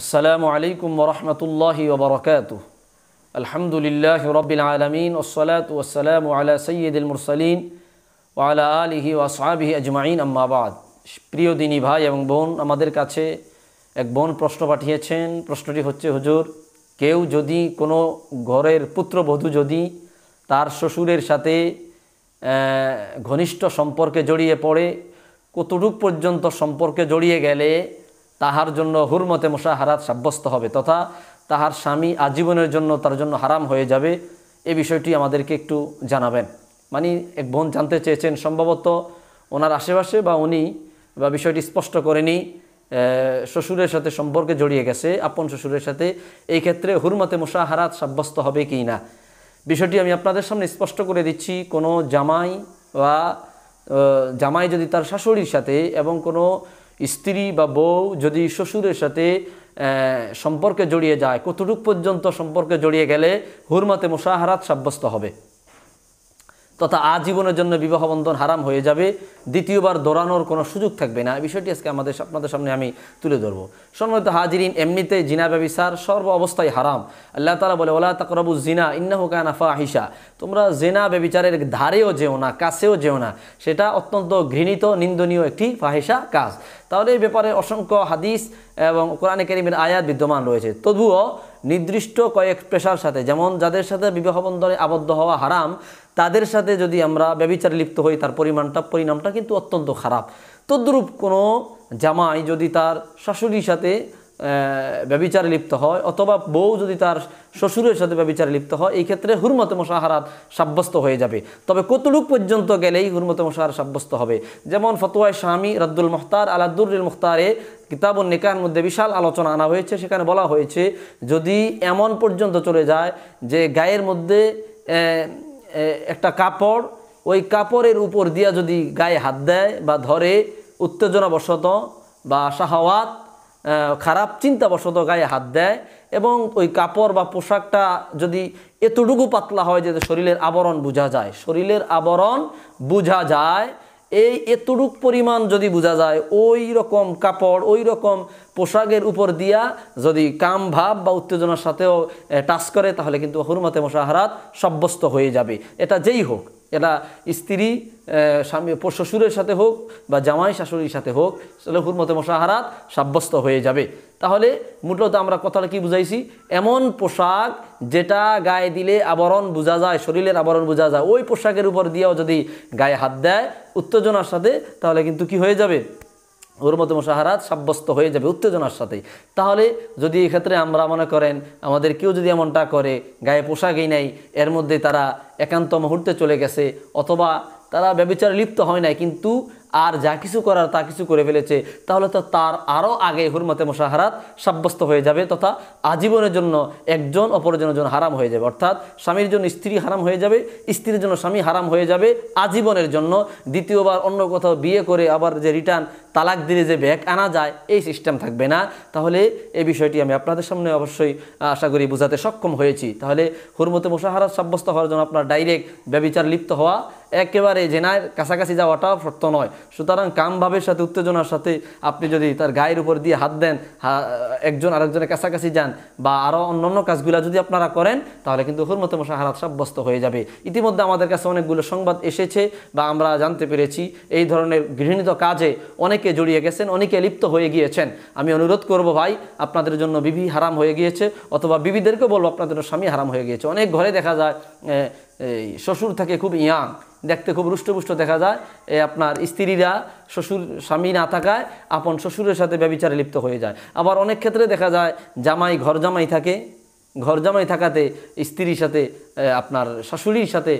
আসসালামু আলাইকুম ওরহমতুল্লাহি ওবরকাত আলহামদুলিল্লাহ রবিল আলমিন ওসলাত ওসালাম আলা সৈয়দুল মুরসলিন ওয়ালা আলিহি ওয়াসাবিহি আজমাইন আম্মাবাদ প্রিয় দিনী ভাই এবং বোন, আমাদের কাছে এক বোন প্রশ্ন পাঠিয়েছেন। প্রশ্নটি হচ্ছে, হুজুর, কেউ যদি কোনো ঘরের পুত্রবধূ যদি তার শ্বশুরের সাথে ঘনিষ্ঠ সম্পর্কে জড়িয়ে পড়ে, কতটুক পর্যন্ত সম্পর্কে জড়িয়ে গেলে তাহার জন্য হুরমতে মশাহারাত সাব্যস্ত হবে, তথা তাহার স্বামী আজীবনের জন্য তার জন্য হারাম হয়ে যাবে। এ বিষয়টি আমাদেরকে একটু জানাবেন। মানে এক বোন জানতে চেয়েছেন, সম্ভবত ওনার আশেপাশে বা উনি বা বিষয়টি স্পষ্ট করেনি। শ্বশুরের সাথে সম্পর্কে জড়িয়ে গেছে, আপন শ্বশুরের সাথে। এই ক্ষেত্রে হুরমতে মশাহারাত সাব্যস্ত হবে কি না? বিষয়টি আমি আপনাদের সামনে স্পষ্ট করে দিচ্ছি। কোনো জামাই বা জামাই যদি তার শাশুড়ির সাথে এবং কোনো স্ত্রী বা বউ যদি শ্বশুরের সাথে সম্পর্কে জড়িয়ে যায়, কতটুক পর্যন্ত সম্পর্কে জড়িয়ে গেলে হুরমাতে মোশাহারাত সাব্যস্ত হবে? তথা আজীবনের জন্য বিবাহ বন্ধন হারাম হয়ে যাবে। দ্বিতীয়বার দৌড়ানোর কোনো সুযোগ থাকবে না। এই বিষয়টি আজকে আমাদের আপনাদের সামনে আমি তুলে ধরবো। সম্মানিত হাজিরিন, এমনিতে জিনা ব্যবিচার সর্ব অবস্থায় হারাম। আল্লাহ তালা বলে ওলা তাকরাবু জিনা, ইন্নাহু কানা ফাহিসা তোমরা জেনা ব্যবিচারের ধারেও যেও না, কাছেও যেও না। সেটা অত্যন্ত ঘৃণিত, নিন্দনীয় একটি ফাহিসা কাজ। তাহলে এই ব্যাপারে অসংখ্য হাদিস এবং কোরআনে কেরিমের আয়াত বিদ্যমান রয়েছে। তবুও নির্দিষ্ট কয়েক পেশার সাথে, যেমন যাদের সাথে বিবাহ বন্ধনে আবদ্ধ হওয়া হারাম, তাদের সাথে যদি আমরা ব্যবিচারে লিপ্ত হই, তার পরিমাণটা, পরিণামটা কিন্তু অত্যন্ত খারাপ। তদ্রূপ কোনো জামাই যদি তার শাশুড়ির সাথে ব্যবিচারে লিপ্ত হয়, অথবা বউ যদি তার শ্বশুরের সাথে ব্যবিচারে লিপ্ত হয়, এই ক্ষেত্রে হুরমতে মশাহারাত সাব্যস্ত হয়ে যাবে। তবে কতটুক পর্যন্ত গেলেই হুরমতে মশাহার সাব্যস্ত হবে? যেমন ফতোয়ায় স্বামী রদ্দুল মুখতার আলাদুল মুখতারে কিতাবুল নিকার মধ্যে বিশাল আলোচনা আনা হয়েছে। সেখানে বলা হয়েছে, যদি এমন পর্যন্ত চলে যায় যে গায়ের মধ্যে একটা কাপড়, ওই কাপড়ের উপর দিয়া যদি গায়ে হাত দেয় বা ধরে, উত্তেজনাবশত বা শাহাওয়াত খারাপ চিন্তাবশত গায়ে হাত দেয় এবং ওই কাপড় বা পোশাকটা যদি এতটুকু পাতলা হয় যে শরীরের আবরণ বোঝা যায়, শরীরের আবরণ বোঝা যায়, এই এতটুক পরিমাণ যদি বোঝা যায়, ওই রকম কাপড়, ওই রকম পোশাকের উপর দিয়া যদি কাম ভাব বা উত্তেজনার সাথেও টাচ করে, তাহলে কিন্তু হুরমতে মশাহারাত সাব্যস্ত হয়ে যাবে। এটা যেই হোক। এটা স্ত্রী স্বামী শ্বশুরের সাথে হোক বা জামাই শাশুড়ির সাথে হোক, তাহলে হুরমতে মশাহারাত সাব্যস্ত হয়ে যাবে। তাহলে মূলত আমরা কথাটা কি বুঝাইছি? এমন পোশাক যেটা গায়ে দিলে আবরণ বোঝা যায়, শরীরের আবরণ বোঝা যায়, ওই পোশাকের উপর দিয়েও যদি গায়ে হাত দেয় উত্তেজনার সাথে, তাহলে কিন্তু কি হয়ে যাবে? ওর মধ্যে সাব্যস্ত হয়ে যাবে উত্তেজনার সাথে। তাহলে যদি এই ক্ষেত্রে আমরা মনে করেন, আমাদের কেউ যদি এমনটা করে, গায়ে পোশাকই নেই, এর মধ্যে তারা একান্ত মুহূর্তে চলে গেছে, অথবা তারা ব্যবচারে লিপ্ত হয় নাই, কিন্তু আর যা কিছু করার তা কিছু করে ফেলেছে, তাহলে তো তার আরও আগে হুরমতে মশাহারাত সাব্যস্ত হয়ে যাবে তথা আজীবনের জন্য একজন অপরজনের জন্য হারাম হয়ে যাবে। অর্থাৎ স্বামীর জন্য স্ত্রী হারাম হয়ে যাবে, স্ত্রীর জন্য স্বামী হারাম হয়ে যাবে আজীবনের জন্য। দ্বিতীয়বার অন্য কোথাও বিয়ে করে আবার যে রিটার্ন তালাক দিলে যে ব্যাগ আনা যায়, এই সিস্টেম থাকবে না। তাহলে এই বিষয়টি আমি আপনাদের সামনে অবশ্যই আশা করি বোঝাতে সক্ষম হয়েছি। তাহলে হুরমতে মশাহারাত সাব্যস্ত হওয়ার জন্য আপনার ডাইরেক্ট ব্যবিচার লিপ্ত হওয়া একেবারে জেনার কাছাকাছি যাওয়াটাও সত্য নয়। সুতরাং কামভাবের সাথে, উত্তেজনার সাথে আপনি যদি তার গায়ের উপর দিয়ে হাত দেন একজন আরেকজনের কাছাকাছি যান বা আরও অন্যান্য কাজগুলো যদি আপনারা করেন, তাহলে কিন্তু হুরমতে মশাহারাত সাব্যস্ত হয়ে যাবে। ইতিমধ্যে আমাদের কাছে অনেকগুলো সংবাদ এসেছে বা আমরা জানতে পেরেছি এই ধরনের গৃহীত কাজে অনেকে জড়িয়ে গেছেন, অনেকে লিপ্ত হয়ে গিয়েছেন। আমি অনুরোধ করব ভাই, আপনাদের জন্য বিবি হারাম হয়ে গিয়েছে অথবা বিবিদেরকে বলব, আপনাদের স্বামী হারাম হয়ে গিয়েছে। অনেক ঘরে দেখা যায় এই শ্বশুর থাকে খুব ইয়াং, দেখতে খুব রুষ্টপুষ্ট দেখা যায়। এ আপনার স্ত্রীরা শ্বশুর, স্বামী না থাকায় আপন শ্বশুরের সাথে ব্যবিচারে লিপ্ত হয়ে যায়। আবার অনেক ক্ষেত্রে দেখা যায়, জামাই ঘর জামাই থাকে। ঘর জামাই থাকাতে স্ত্রীর সাথে আপনার শাশুড়ির সাথে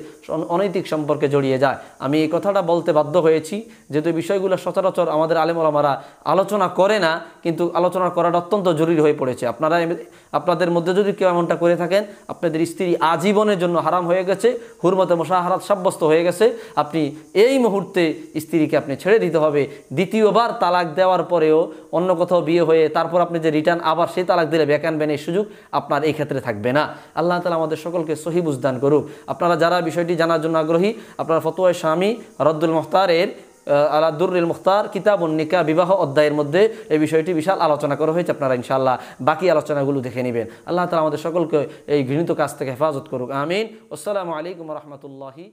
অনৈতিক সম্পর্কে জড়িয়ে যায়। আমি এই কথাটা বলতে বাধ্য হয়েছি, যেহেতু বিষয়গুলো সচরাচর আমাদের আলেমলামারা আলোচনা করে না, কিন্তু আলোচনা করাটা অত্যন্ত জরুরি হয়ে পড়েছে। আপনারা আপনাদের মধ্যে যদি কেউ এমনটা করে থাকেন, আপনাদের স্ত্রী আজীবনের জন্য হারাম হয়ে গেছে, হুরমতে মশাহারাত সাব্যস্ত হয়ে গেছে, আপনি এই মুহূর্তে স্ত্রীকে আপনি ছেড়ে দিতে হবে। দ্বিতীয়বার তালাক দেওয়ার পরেও অন্য কোথাও বিয়ে হয়ে তারপর আপনি যে রিটার্ন আবার সেই তালাক দিলে ব্যাক আনবেন এই সুযোগ আপনার এই ক্ষেত্রে থাকবে না। আল্লাহ তালা আমাদের সকলকে সহি বুঝদান করুক। আপনারা যারা বিষয়টি জানার জন্য আগ্রহী, আপনারা ফতোয়া স্বামী রদ্দুল মুখতারের আলাদুরুল মুখতার কিতাব নিকা বিবাহ অধ্যায়ের মধ্যে এই বিষয়টি বিশাল আলোচনা করা হয়েছে, আপনারা ইনশাআল্লাহ বাকি আলোচনাগুলো দেখে নেবেন। আল্লাহ তালা আমাদের সকলকে এই ঘৃণিত কাজ থেকে হেফাজত করুক, আমিন। আসসালামু আলাইকুম রহমতুল্লাহি